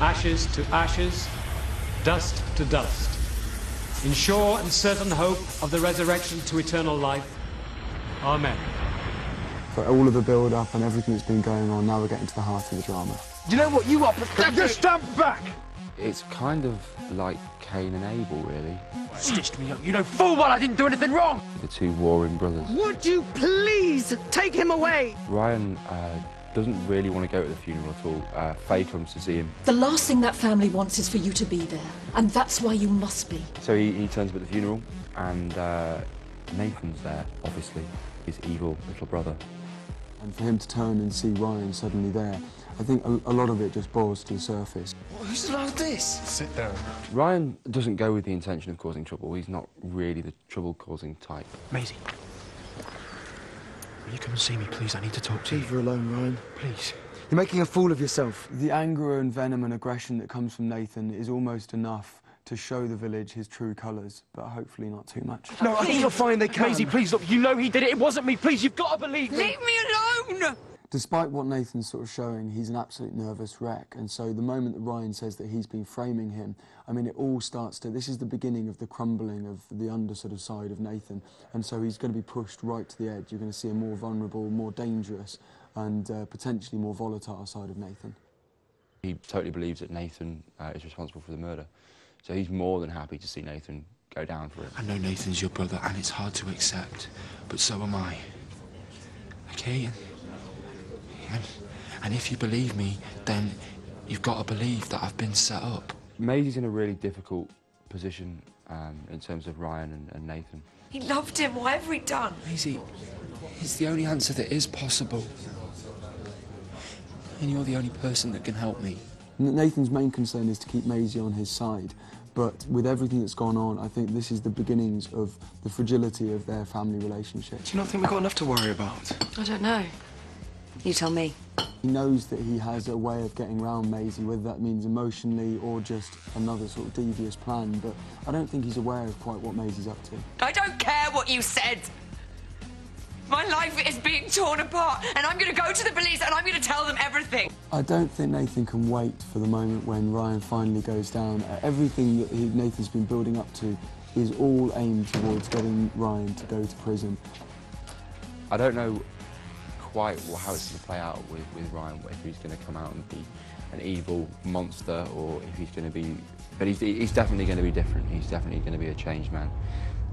ashes to ashes, dust to dust. In sure and certain hope of the resurrection to eternal life. Amen. For all of the build-up and everything that's been going on, now we're getting to the heart of the drama. You know what? You are pathetic. Just stand back! It's kind of like Cain and Abel, really. Stitched me up. You know full well I didn't do anything wrong. The two warring brothers. Would you please take him away? Ryan uh, doesn't really want to go to the funeral at all. Uh, Faye comes to see him. The last thing that family wants is for you to be there, and that's why you must be. So he, he turns up at the funeral, and uh, Nathan's there, obviously, his evil little brother. And for him to turn and see Ryan suddenly there, I think a, a lot of it just boils to the surface. Who's allowed this? Sit down. Ryan doesn't go with the intention of causing trouble. He's not really the trouble-causing type. Maisie. Will you come and see me, please? I need to talk to you. Leave her alone, Ryan. Please. You're making a fool of yourself. The anger and venom and aggression that comes from Nathan is almost enough to show the village his true colours, but hopefully not too much. No, I think you'll find they can. Maisie, please, look, you know he did it. It wasn't me. Please, you've got to believe me. Leave me alone! Despite what Nathan's sort of showing, he's an absolute nervous wreck. And so the moment that Ryan says that he's been framing him, I mean, it all starts to. This is the beginning of the crumbling of the under sort of side of Nathan. And so he's going to be pushed right to the edge. You're going to see a more vulnerable, more dangerous, and uh, potentially more volatile side of Nathan. He totally believes that Nathan uh, is responsible for the murder. So he's more than happy to see Nathan go down for it. I know Nathan's your brother, and it's hard to accept, but so am I. Okay? And, and if you believe me, then you've got to believe that I've been set up. Maisie's in a really difficult position um, in terms of Ryan and, and Nathan. He loved him. Whatever he done. Maisie, it's the only answer that is possible. And you're the only person that can help me. Nathan's main concern is to keep Maisie on his side. But with everything that's gone on, I think this is the beginnings of the fragility of their family relationship. Do you not think we've got enough to worry about? I don't know. You tell me. He knows that he has a way of getting round Maisie, whether that means emotionally or just another sort of devious plan. But I don't think he's aware of quite what Maisie's up to. I don't care what you said. My life is being torn apart, and I'm going to go to the police and I'm going to tell them everything. I don't think Nathan can wait for the moment when Ryan finally goes down. Uh, Everything that he, Nathan's been building up to is all aimed towards getting Ryan to go to prison. I don't know quite how it's going to play out with, with Ryan, if he's going to come out and be an evil monster or if he's going to be... But he's, he's definitely going to be different. He's definitely going to be a changed man.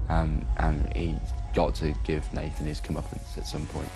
Um, and he's got to give Nathan his comeuppance at some point.